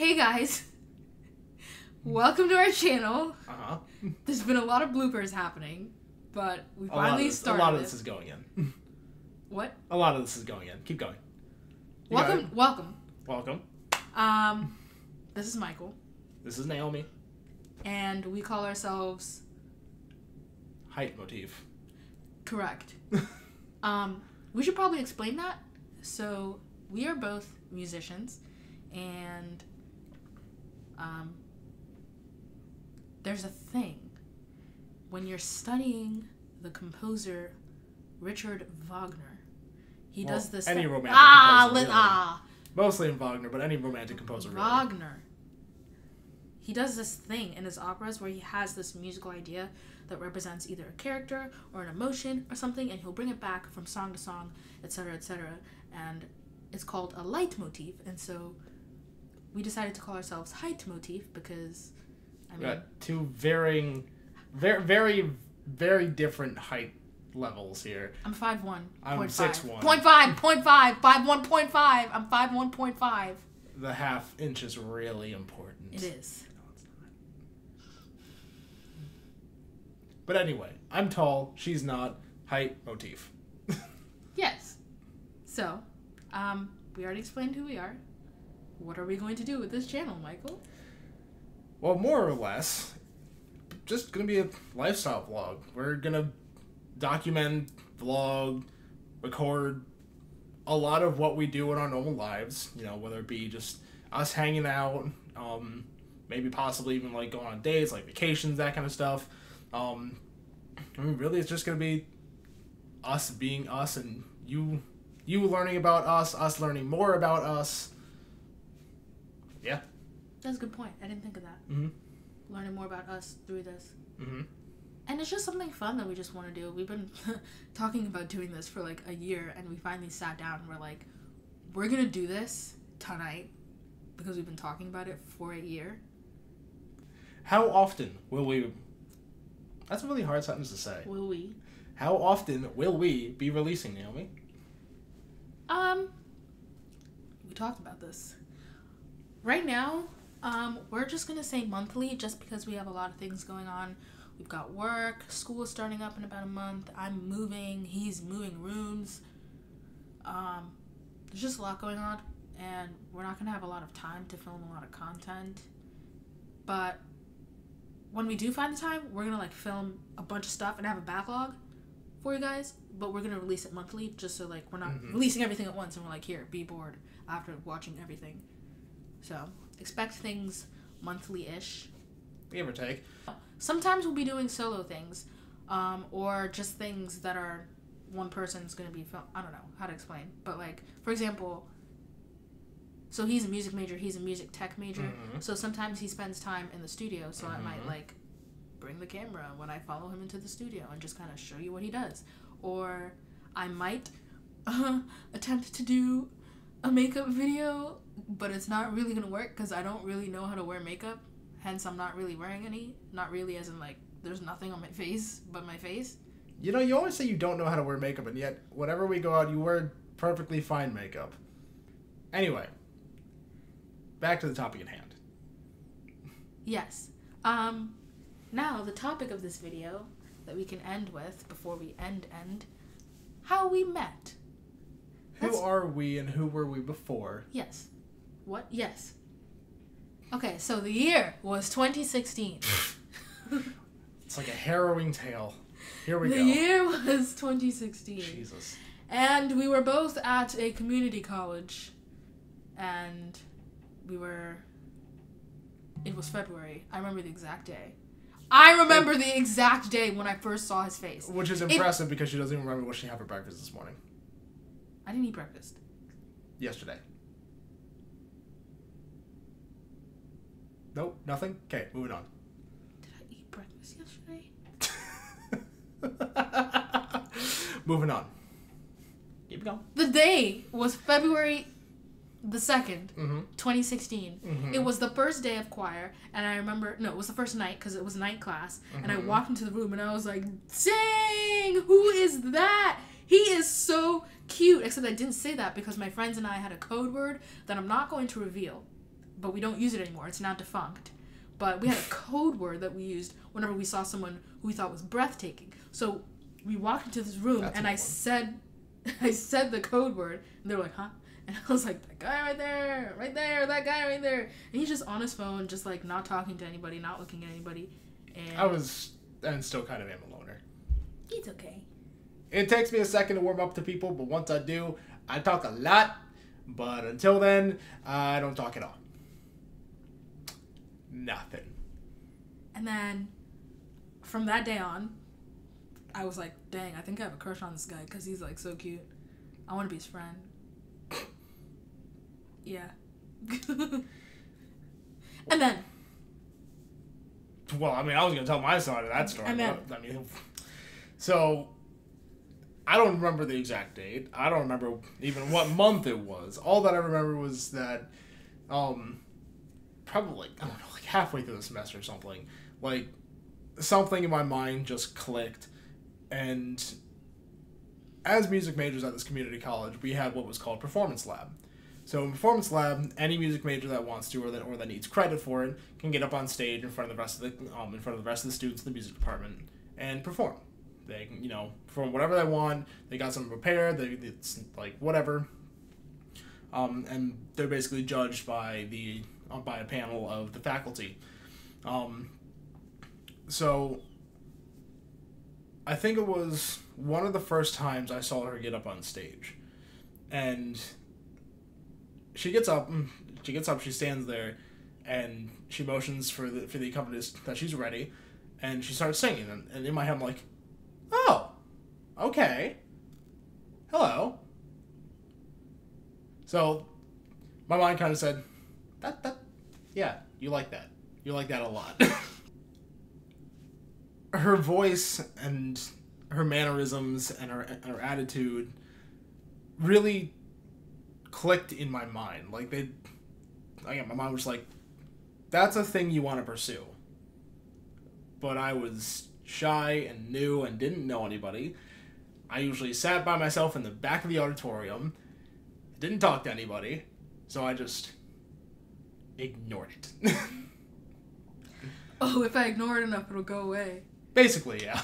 Hey guys, welcome to our channel. Uh huh. There's been a lot of bloopers happening, but we A finally this, a started. lot of this is going in. What? A lot of this is going in. Keep going. You Welcome, welcome. Welcome. Um, this is Michael, This is Naomi. and we call ourselves Height motif. correct. um, we should probably explain that. So we are both musicians, and um, there's a thing when you're studying the composer Richard Wagner. He Well, does this. any thing- romantic ah, composer, really. ah, Mostly in Wagner, but any romantic composer really. Wagner. He does this thing in his operas where he has this musical idea that represents either a character or an emotion or something, and he'll bring it back from song to song, etc., etc. And it's called a leitmotif, and so we decided to call ourselves Height Motif because, I We mean, got two varying, very, very, very different height levels here. I'm five one. I'm point 6'1". five. Point five. Point five. Five one. Point five. I'm five one. Point five. The half inch is really important. It is. No, it's not. But anyway, I'm tall. She's not. Height motif. Yes. So, um, we already explained who we are. What are we going to do with this channel, Michael? Well, more or less, just gonna be a lifestyle vlog. We're gonna document, vlog, record a lot of what we do in our normal lives. You know, whether it be just us hanging out, um, maybe possibly even like going on dates, like vacations, that kind of stuff. Um, I mean, really, it's just gonna be us being us and you, you learning about us, us learning more about us. Yeah. That's a good point. I didn't think of that. Mhm. Learning more about us through this. Mhm. And it's just something fun that we just want to do. We've been talking about doing this for like a year, and we finally sat down and we're like, we're going to do this tonight because we've been talking about it for a year. How often will we? That's a really hard sentence to say. Will we? How often will we be releasing Naomi? Um, we talked about this. Right now, um, we're just gonna say monthly, just because we have a lot of things going on. We've got work, school is starting up in about a month. I'm moving. He's moving rooms. Um, there's just a lot going on, and we're not gonna have a lot of time to film a lot of content. But when we do find the time, we're gonna like film a bunch of stuff and have a backlog for you guys, but we're gonna release it monthly just so like we're not Mhm. releasing everything at once and we're like here, be bored after watching everything. So expect things monthly ish. Give or take. Sometimes we'll be doing solo things, um, or just things that are one person's gonna be film. I don't know how to explain, but like for example, so he's a music major, he's a music tech major. Mhm. So sometimes he spends time in the studio, so I might Mhm. like bring the camera when I follow him into the studio and just kind of show you what he does. Or I might uh, attempt to do a makeup video, but it's not really gonna work because I don't really know how to wear makeup. Hence, I'm not really wearing any. Not really, as in like there's nothing on my face but my face. You know, you always say you don't know how to wear makeup, and yet whenever we go out, you wear perfectly fine makeup. Anyway, back to the topic at hand. Yes. Um, now the topic of this video that we can end with before we end end, how we met. Who are we, and who were we before? Yes. What? Yes. Okay, so the year was 2016. It's like a harrowing tale. Here we the go. The year was 2016. Jesus. And we were both at a community college. And we were. It was February. I remember the exact day. I remember the exact day when I first saw his face. Which is impressive because she doesn't even remember what she had for breakfast this morning. I didn't eat breakfast. Yesterday. Nope, nothing? Okay, moving on. Did I eat breakfast yesterday? moving on. Keep going. The day was February the 2nd, Mm-hmm. 2016. Mhm. It was the first day of choir, and I remember, no, it was the first night because it was night class. And I Mhm. walked into the room and I was like, dang, who is that? He is so cute. Except I didn't say that because my friends and I had a code word that I'm not going to reveal. But we don't use it anymore. It's now defunct. But we had a code word that we used whenever we saw someone who we thought was breathtaking. So we walked into this room That's and I one. said I said the code word and they're like, huh? And I was like, that guy right there, right there, that guy right there. And he's just on his phone, just like not talking to anybody, not looking at anybody. And I was and still kind of am a loner. it's okay. It takes me a second to warm up to people, but once I do, I talk a lot. But until then, I don't talk at all. Nothing. And then from that day on, I was like, dang, I think I have a crush on this guy because he's like so cute. I want to be his friend. Yeah. and then, Well, I mean, I was gonna tell my side of that story. And then- but, I mean, so I don't remember the exact date. I don't remember even what month it was. All that I remember was that, um, probably I don't know, like halfway through the semester or something, like something in my mind just clicked, and as music majors at this community college, we had what was called performance lab. So in performance lab, any music major that wants to or that or that needs credit for it can get up on stage in front of the rest of the um, in front of the rest of the students in the music department and perform. They can you know perform whatever they want. They got something prepared. They it's like whatever. Um, and they're basically judged by the by a panel of the faculty. Um, so I think it was one of the first times I saw her get up on stage, and she gets up. mm, She gets up. She stands there, and she motions for the for the accompanist that she's ready, and she starts singing. And, and in my head, I'm like, "Oh, okay, hello." So, my mind kind of said, "That that, yeah, you like that. You like that a lot." her voice and her mannerisms and her her attitude really clicked in my mind. Like they, again, my mind was like, "That's a thing you want to pursue." But I was shy and new and didn't know anybody. I usually sat by myself in the back of the auditorium, didn't talk to anybody, so I just ignored it. oh, if I ignore it enough, it'll go away. Basically, yeah.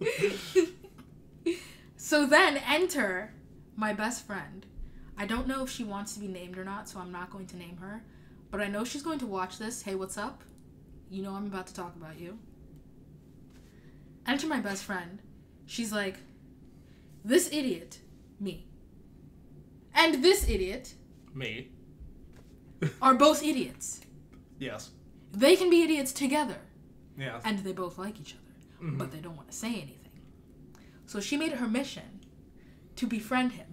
So then enter my best friend. I don't know if she wants to be named or not, so I'm not going to name her. But I know she's going to watch this. Hey, what's up? You know I'm about to talk about you. Enter my best friend. She's like, this idiot, me. And this idiot Me. are both idiots. Yes. They can be idiots together. Yeah. and they both like each other, Mhm. but they don't want to say anything. So she made it her mission to befriend him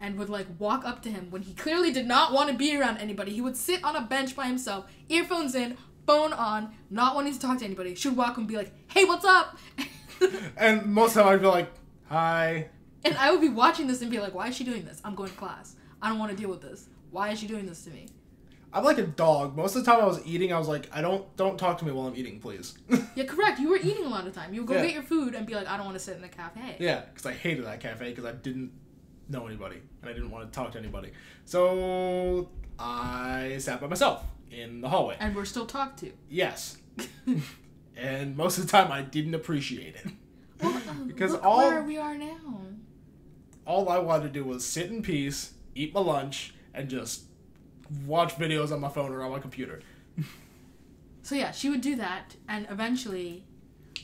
and would like walk up to him when he clearly did not want to be around anybody. He would sit on a bench by himself, earphones in, phone on, not wanting to talk to anybody. She would walk and be like, "Hey, what's up?" And most of the time I'd be like, hi. and I would be watching this and be like, "Why is she doing this? I'm going to class. I don't want to deal with this. Why is she doing this to me?" I'm like a dog. Most of the time I was eating, I was like, I don't don't talk to me while I'm eating, please. Yeah, correct. You were eating a lot of time. You would go Yeah. get your food and be like, "I don't want to sit in the cafe." yeah, because I hated that cafe because I didn't know anybody and I didn't want to talk to anybody. So I sat by myself in the hallway. And we're still talked to. Yes. and most of the time I didn't appreciate it. Well, uh, Because look all- where we are now. All I wanted to do was sit in peace, eat my lunch, and just watch videos on my phone or on my computer. So yeah, she would do that, and eventually,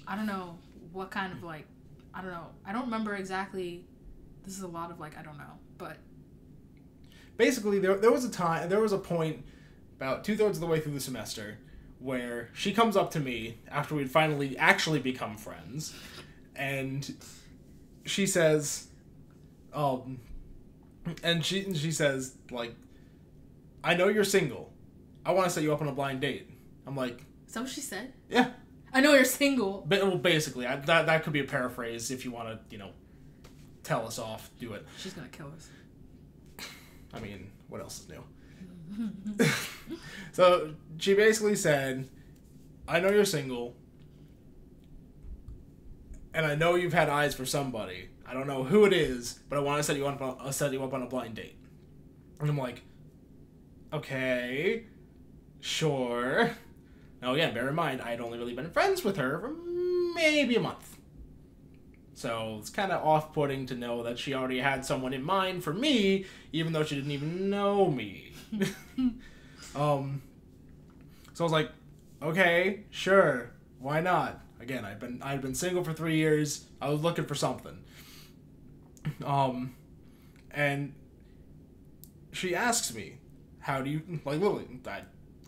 I don't know what kind of like, I don't know. I don't remember exactly. This is a lot of like I don't know, but basically there, there was a time there was a point about two-thirds of the way through the semester where she comes up to me after we'd finally actually become friends and she says um and she and she says like i know you're single i want to set you up on a blind date i'm like is that what she said? yeah I know you're single. but well, basically I, that, that could be a paraphrase if you want to you know tell us off do it She's gonna kill us. I mean, what else is new? so she basically said, I know you're single, and I know you've had eyes for somebody. I don't know who it is, but I want to set you up on, uh, set you up on a blind date. And I'm like, okay, sure. Now again, bear in mind, I had only really been friends with her for maybe a month. So it's kind of off putting to know that she already had someone in mind for me, even though she didn't even know me. um, so I was like, okay, sure, why not? Again, I've been I've been single for three years. I was looking for something. Um, and she asks me, "How do you like literally?" I,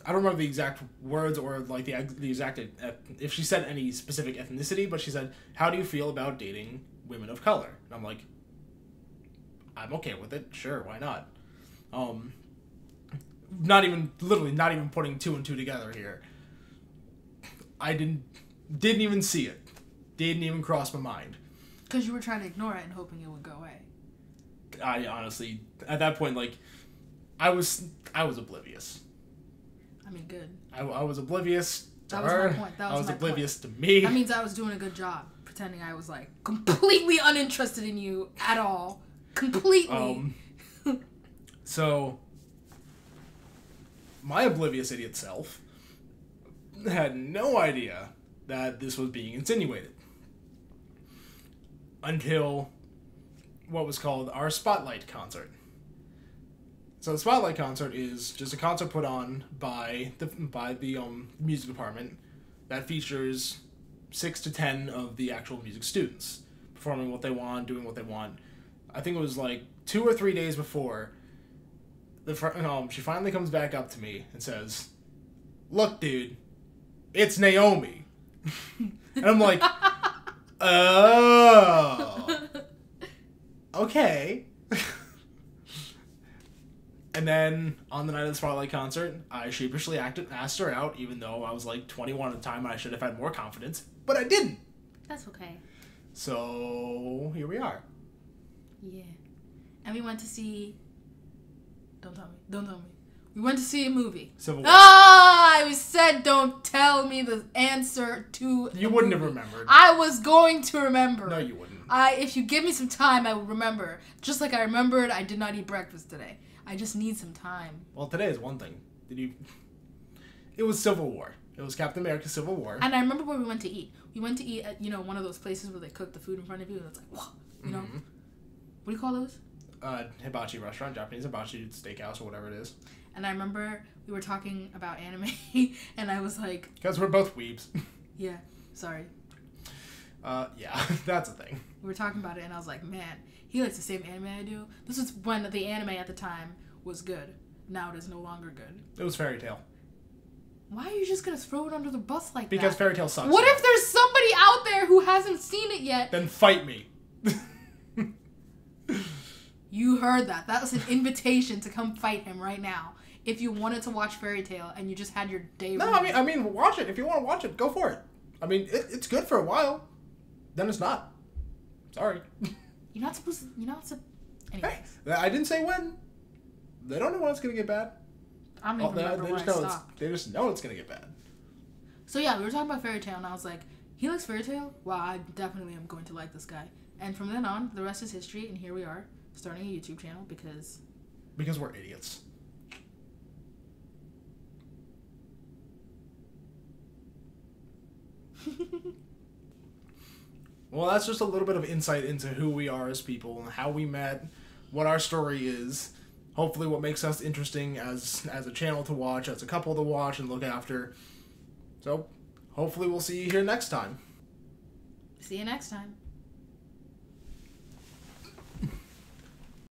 I don't remember the exact words or like the the exact if she said any specific ethnicity, but she said, "How do you feel about dating women of color?" And I'm like, "I'm okay with it. Sure, why not?" Um, not even literally not even putting two and two together here. I didn't didn't even see it. Didn't even cross my mind. Because you were trying to ignore it and hoping it would go away. I honestly, at that point, like, I was, I was oblivious. I mean, good. I, I was oblivious to That her. was my point. That was I was oblivious to me. That means I was doing a good job, pretending I was like completely uninterested in you at all. Completely. Um, so, my oblivious idiot self had no idea that this was being insinuated until what was called our Spotlight concert. So the Spotlight concert is just a concert put on by the by the um, music department that features six to ten of the actual music students performing what they want, doing what they want. I think it was like two or three days before. The fr- um, she finally comes back up to me and says, "Look, dude, it's Naomi," and I'm like, "Oh, okay." And then on the night of the Spotlight concert, I sheepishly acted, asked her out, even though I was like 21 at the time and I should have had more confidence, but I didn't. That's okay. So here we are. Yeah. And we went to see. Don't tell me. Don't tell me. We went to see a movie. Civil War. Ah, I said don't tell me the answer to. you wouldn't have remembered. I was going to remember. no, you wouldn't. I if you give me some time, I will remember. Just like I remembered, I did not eat breakfast today. I just need some time. Well, today is one thing. Did you? It was Civil War. It was Captain America: Civil War. And I remember where we went to eat. We went to eat at you know one of those places where they cook the food in front of you, and it's like, whoa, you know, Mhm. what do you call those? Uh, hibachi restaurant, Japanese hibachi steakhouse, or whatever it is. And I remember we were talking about anime, and I was like, Because we're both weebs. yeah, sorry. Uh, yeah, that's a thing. We were talking about it, and I was like, man, he likes the same anime I do. This was when the anime at the time was good. Now it is no longer good. It was Fairy Tail. Why are you just gonna throw it under the bus like Because that? Because Fairy Tail sucks. What if there's somebody out there who hasn't seen it yet? Then fight me. You heard that. That was an invitation to come fight him right now. If you wanted to watch Fairy Tail and you just had your day. no, I mean, I mean, watch it if you want to watch it. Go for it. I mean, it, it's good for a while. Then it's not. Sorry. you're not supposed to. You're not supposed. Hey, I didn't say when. They don't know when it's gonna get bad. I don't Oh, even they, remember they where I just know it's, stopped. they just know it's gonna get bad. So yeah, we were talking about Fairy Tail, and I was like, he likes Fairy Tail. Wow, I definitely am going to like this guy. And from then on, the rest is history. And here we are, starting a YouTube channel because Because we're idiots. Well, that's just a little bit of insight into who we are as people and how we met, what our story is. Hopefully, what makes us interesting as as a channel to watch, as a couple to watch and look after. So, hopefully, we'll see you here next time. see you next time.